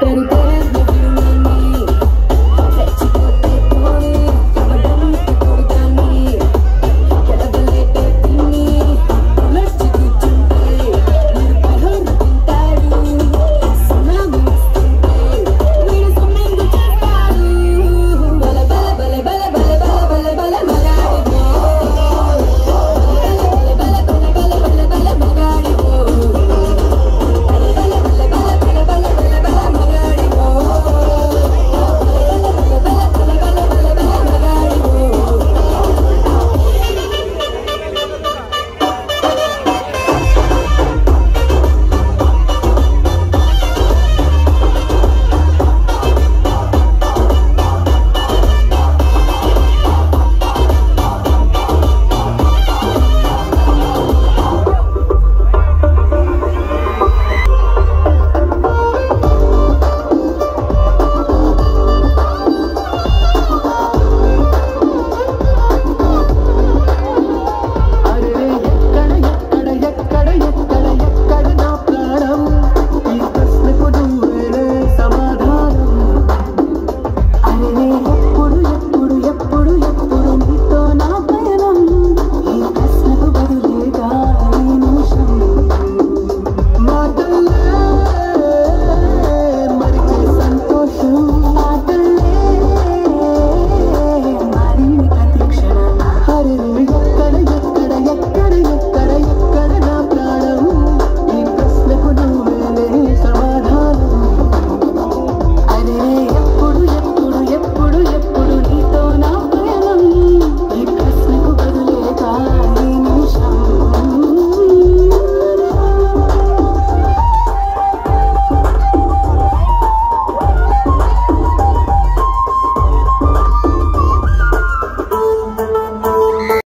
Pero